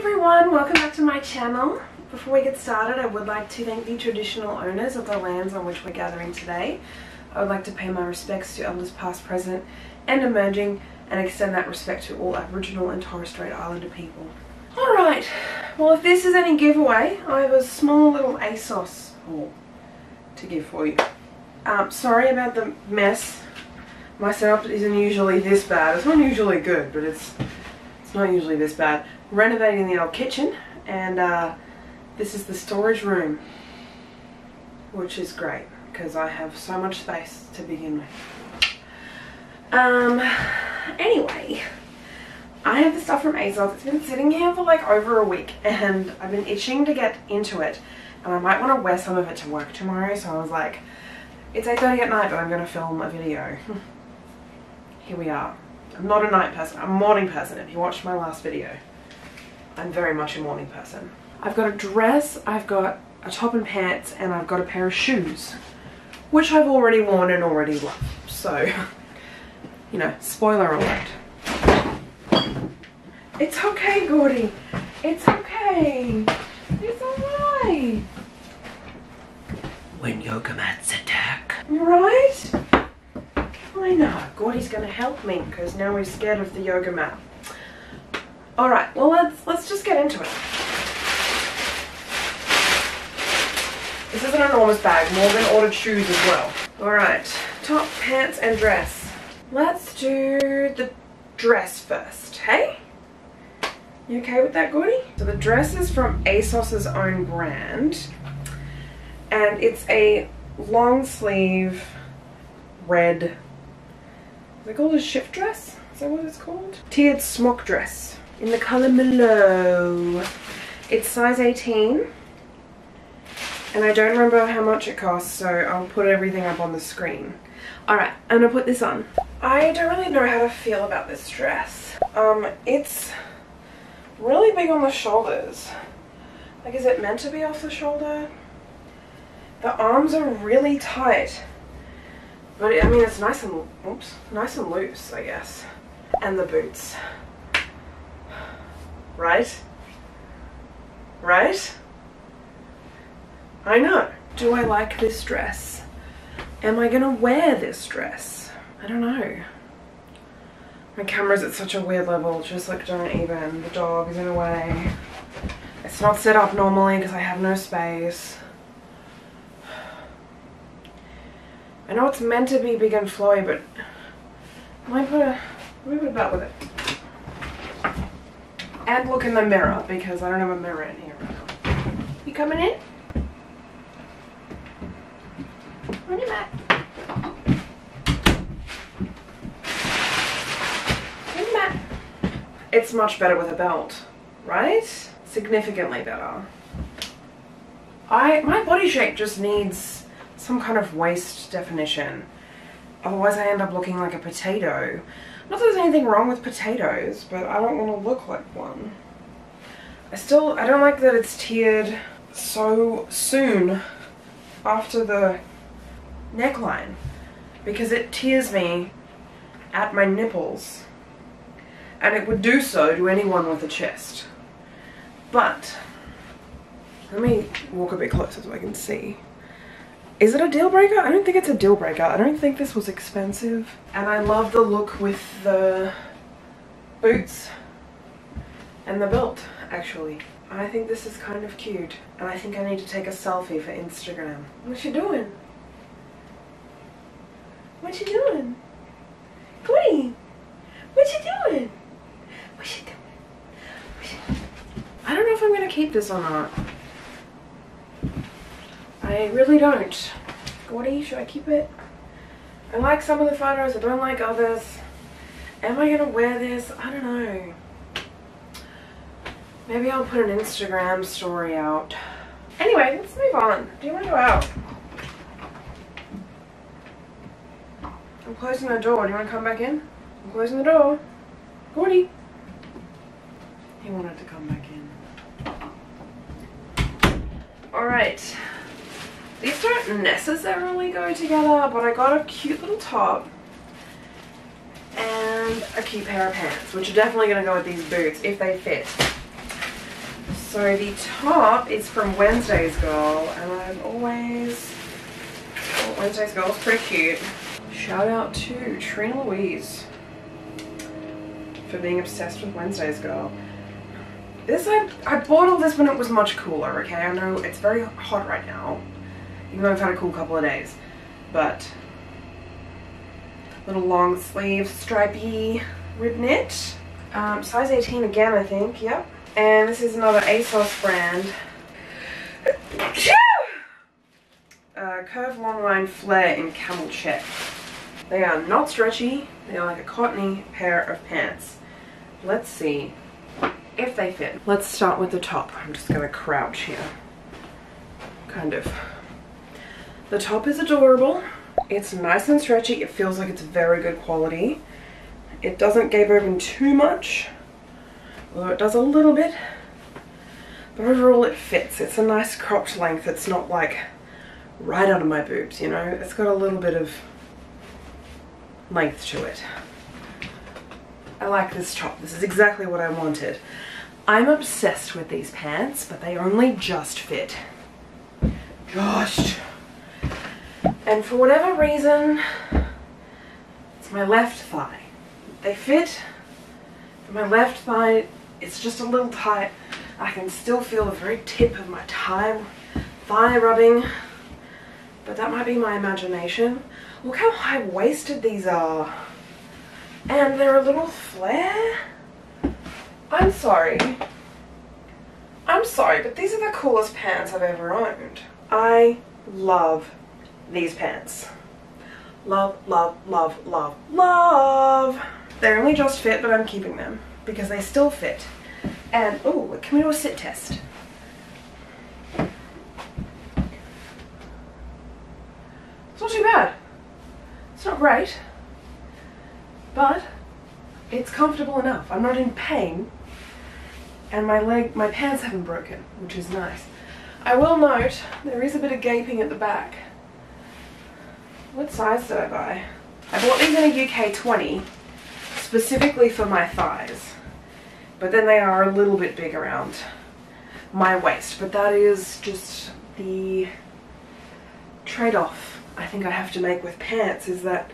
everyone, welcome back to my channel. Before we get started, I would like to thank the traditional owners of the lands on which we're gathering today. I would like to pay my respects to elders past, present and emerging and extend that respect to all Aboriginal and Torres Strait Islander people. Alright, well if this is any giveaway, I have a small little ASOS haul to give for you. Um, sorry about the mess. My setup isn't usually this bad. It's not usually good, but it's it's not usually this bad. Renovating the old kitchen and uh, this is the storage room which is great because I have so much space to begin with. Um, anyway, I have the stuff from ASOS. It's been sitting here for like over a week and I've been itching to get into it and I might want to wear some of it to work tomorrow so I was like, it's 8.30 at night but I'm going to film a video. here we are. I'm not a night person, I'm a morning person if you watched my last video. I'm very much a morning person. I've got a dress, I've got a top and pants, and I've got a pair of shoes. Which I've already worn and already love. So, you know, spoiler alert. It's okay, Gordy. It's okay. It's alright. When yoga mats attack. Right? I know. Gordy's gonna help me because now he's scared of the yoga mat. Alright, well let's let's just get into it. This is an enormous bag. Morgan ordered shoes as well. Alright, top, pants, and dress. Let's do the dress first, hey? You okay with that, Gordy? So the dress is from ASOS's own brand. And it's a long sleeve red, is it called a shift dress? Is that what it's called? Tiered smock dress in the color Merlot. It's size 18 and I don't remember how much it costs so I'll put everything up on the screen. Alright, I'm gonna put this on. I don't really know how to feel about this dress. Um, it's really big on the shoulders. Like is it meant to be off the shoulder? The arms are really tight. But I mean it's nice and, oops, nice and loose I guess. And the boots. Right? Right? I know. Do I like this dress? Am I gonna wear this dress? I don't know. My camera's at such a weird level, just like don't even. The dog is in the way. It's not set up normally because I have no space. I know it's meant to be big and flowy, but I might put a, a belt with it. And look in the mirror because I don't have a mirror in here right now. You coming in? Run him back. Run him back. It's much better with a belt, right? Significantly better. I my body shape just needs some kind of waist definition. Otherwise I end up looking like a potato. Not that there's anything wrong with potatoes, but I don't want to look like one. I still, I don't like that it's tiered so soon after the neckline because it tears me at my nipples and it would do so to anyone with a chest. But, let me walk a bit closer so I can see. Is it a deal breaker? I don't think it's a deal breaker. I don't think this was expensive. And I love the look with the boots and the belt, actually. I think this is kind of cute. And I think I need to take a selfie for Instagram. What you doing? What you doing? Queen, what you doing? What you doing? What you doing? I don't know if I'm gonna keep this or not. I really don't. Gordy, should I keep it? I like some of the photos, I don't like others. Am I gonna wear this? I don't know. Maybe I'll put an Instagram story out. Anyway, let's move on. Do you want to go out? I'm closing the door. Do you want to come back in? I'm closing the door. Gordy. He wanted to come back in. Alright. These don't necessarily go together, but I got a cute little top and a cute pair of pants, which are definitely going to go with these boots if they fit. So the top is from Wednesday's Girl, and I've always Wednesday's Girl is pretty cute. Shout out to Trina Louise for being obsessed with Wednesday's Girl. This I, I bought all this when it was much cooler, okay? I know it's very hot right now, even though I've had a cool couple of days, but little long sleeve stripy rib knit. Um, size 18 again, I think, yep. And this is another ASOS brand. Uh, Curve Longline Flare in Camel Check. They are not stretchy, they are like a cottony pair of pants. Let's see if they fit. Let's start with the top. I'm just gonna crouch here. Kind of. The top is adorable. It's nice and stretchy. It feels like it's very good quality. It doesn't gape open too much, although it does a little bit. But overall it fits. It's a nice cropped length. It's not like right of my boobs, you know? It's got a little bit of length to it. I like this top. This is exactly what I wanted. I'm obsessed with these pants, but they only just fit. Gosh. And for whatever reason, it's my left thigh. They fit, my left thigh, it's just a little tight. I can still feel the very tip of my thigh, thigh rubbing, but that might be my imagination. Look how high-waisted these are. And they're a little flare. I'm sorry. I'm sorry, but these are the coolest pants I've ever owned. I love these pants. Love, love, love, love, love. They only just fit, but I'm keeping them because they still fit. And, oh, can we do a sit test? It's not too bad. It's not great, but it's comfortable enough. I'm not in pain and my leg, my pants haven't broken, which is nice. I will note there is a bit of gaping at the back. What size did I buy? I bought these in a UK 20 specifically for my thighs, but then they are a little bit big around my waist, but that is just the trade-off I think I have to make with pants is that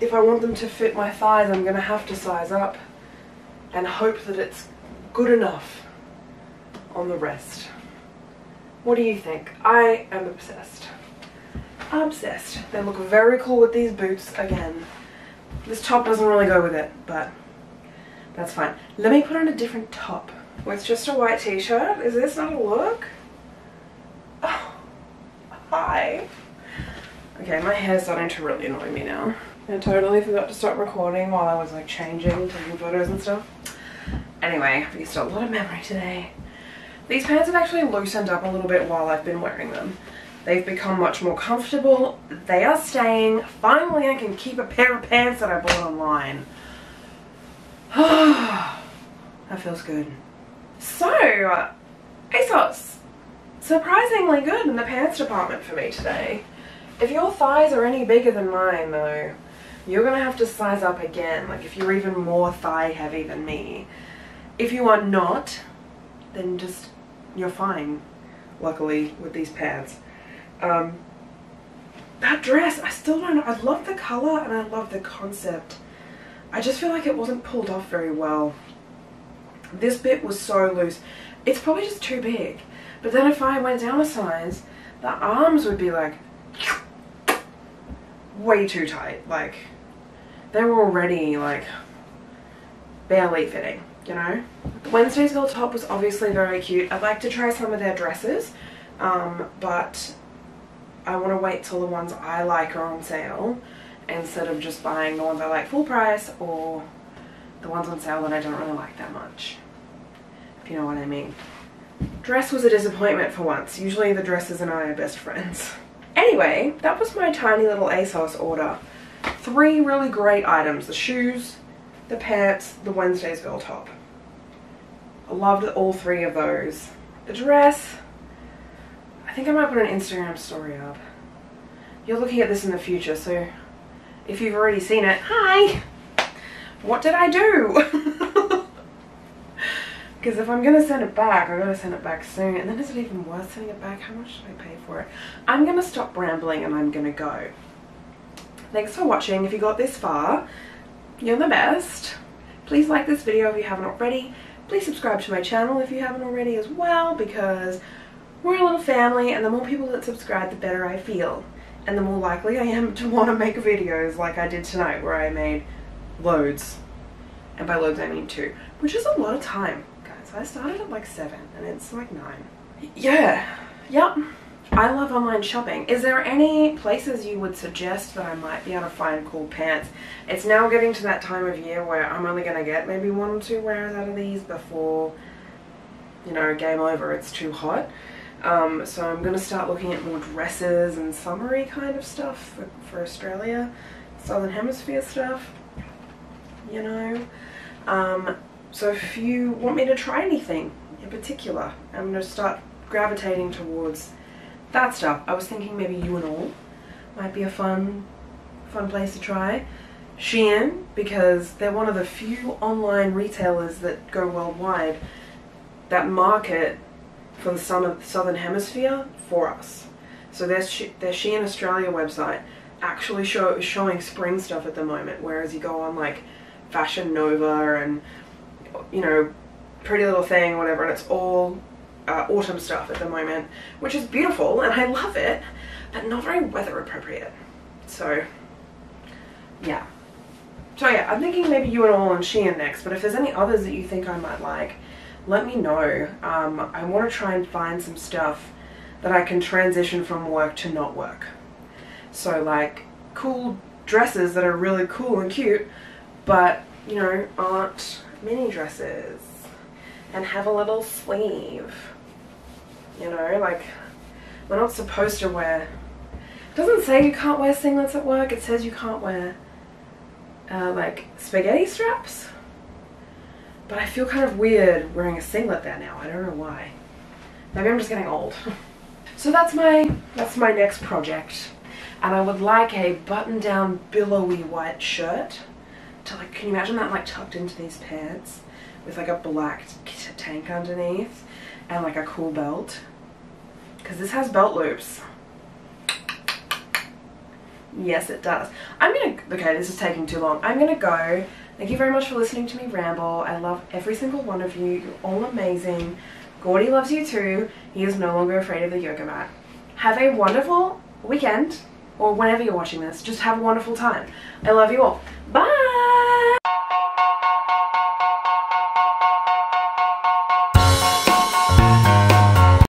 if I want them to fit my thighs I'm gonna have to size up and hope that it's good enough on the rest. What do you think? I am obsessed. Obsessed. They look very cool with these boots again. This top doesn't really go with it, but that's fine. Let me put on a different top. With just a white t-shirt. Is this not a look? Oh, hi. Okay, my hair's starting to really annoy me now. I totally forgot to stop recording while I was like changing, taking photos and stuff. Anyway, I've used a lot of memory today. These pants have actually loosened up a little bit while I've been wearing them. They've become much more comfortable. They are staying. Finally, I can keep a pair of pants that I bought online. that feels good. So, ASOS. Surprisingly good in the pants department for me today. If your thighs are any bigger than mine though, you're gonna have to size up again. Like if you're even more thigh heavy than me. If you are not, then just, you're fine, luckily, with these pants. Um, that dress, I still don't know, I love the color and I love the concept. I just feel like it wasn't pulled off very well. This bit was so loose. It's probably just too big. But then if I went down a size, the arms would be like way too tight. Like they were already like barely fitting you know. Wednesday's Girl top was obviously very cute. I'd like to try some of their dresses, um, but I want to wait till the ones I like are on sale instead of just buying the ones I like full price or the ones on sale that I don't really like that much, if you know what I mean. Dress was a disappointment for once. Usually the dresses and I are best friends. Anyway, that was my tiny little ASOS order. Three really great items. The shoes, the pants, the Wednesday's Girl top. I loved all three of those. The dress, think I might put an Instagram story up. You're looking at this in the future, so if you've already seen it, hi! What did I do? Because if I'm gonna send it back, I'm gonna send it back soon. And then is it even worth sending it back? How much should I pay for it? I'm gonna stop rambling and I'm gonna go. Thanks for watching. If you got this far, you're the best. Please like this video if you haven't already. Please subscribe to my channel if you haven't already as well because we're a little family and the more people that subscribe the better I feel. And the more likely I am to want to make videos like I did tonight where I made loads. And by loads I mean two. Which is a lot of time, guys. I started at like seven and it's like nine. Yeah. Yep. I love online shopping. Is there any places you would suggest that I might be able to find cool pants? It's now getting to that time of year where I'm only going to get maybe one or two wears out of these before, you know, game over. It's too hot. Um, so I'm going to start looking at more dresses and summery kind of stuff for, for Australia, Southern Hemisphere stuff, you know. Um, so if you want me to try anything in particular, I'm going to start gravitating towards that stuff. I was thinking maybe you and all might be a fun, fun place to try. Shein, because they're one of the few online retailers that go worldwide that market for the southern hemisphere for us. So their, their Shein Australia website actually show, showing spring stuff at the moment, whereas you go on like Fashion Nova and, you know, Pretty Little Thing, whatever, and it's all uh, autumn stuff at the moment, which is beautiful and I love it, but not very weather appropriate. So, yeah. So yeah, I'm thinking maybe you and all on Shein next, but if there's any others that you think I might like, let me know. Um, I want to try and find some stuff that I can transition from work to not work. So like cool dresses that are really cool and cute, but you know, aren't mini dresses and have a little sleeve. You know, like, we're not supposed to wear... It doesn't say you can't wear singlets at work, it says you can't wear, uh, like, spaghetti straps. But I feel kind of weird wearing a singlet there now, I don't know why. Maybe I'm just getting old. so that's my, that's my next project. And I would like a button-down billowy white shirt to like, can you imagine that like tucked into these pants with like a black tank underneath? and like a cool belt because this has belt loops yes it does I'm gonna okay this is taking too long I'm gonna go thank you very much for listening to me ramble. I love every single one of you. You're all amazing. Gordy loves you too. He is no longer afraid of the yoga mat. Have a wonderful weekend or whenever you're watching this. Just have a wonderful time. I love you all. Bye